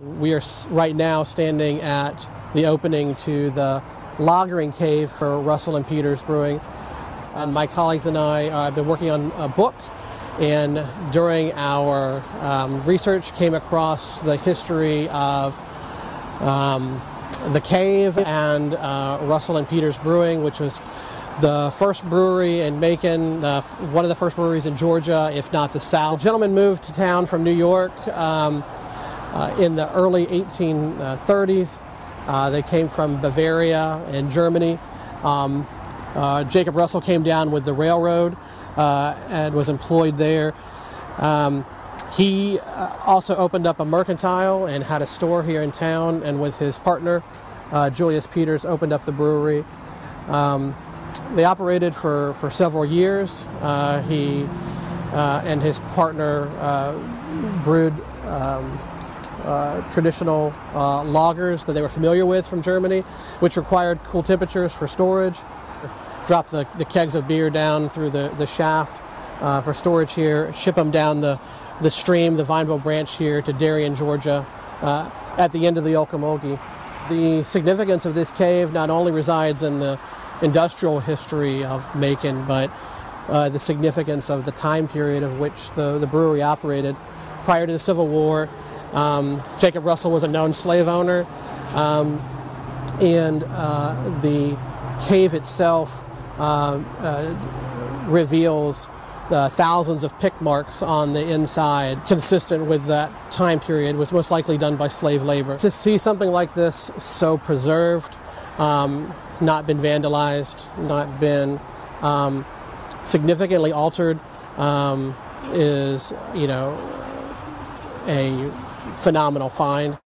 We are right now standing at the opening to the lagering cave for Russell and Peters Brewing. And my colleagues and I uh, have been working on a book, and during our um, research, came across the history of um, the cave and uh, Russell and Peters Brewing, which was the first brewery in Macon, one of the first breweries in Georgia, if not the South. The gentleman moved to town from New York um, uh, in the early 1830s. Uh, they came from Bavaria and Germany. Um, uh, Jacob Russell came down with the railroad uh, and was employed there. Um, he uh, also opened up a mercantile and had a store here in town, and with his partner, Julius Peters, opened up the brewery. Um, they operated for, for several years. He uh, and his partner uh, brewed um, traditional uh, lagers that they were familiar with from Germany, which required cool temperatures for storage. Drop the, the kegs of beer down through the, the shaft uh, for storage here, ship them down the, the stream, the Vineville branch here to Darien, Georgia, uh, at the end of the Ocmulgee. The significance of this cave not only resides in the industrial history of Macon, but uh, the significance of the time period of which the, the brewery operated. Prior to the Civil War, um, Jacob Russell was a known slave owner, um, and uh, the cave itself uh, uh, reveals uh, thousands of pick marks on the inside, consistent with that time period, was most likely done by slave labor. To see something like this so preserved, um, not been vandalized, not been um, significantly altered, um, is you know a phenomenal find.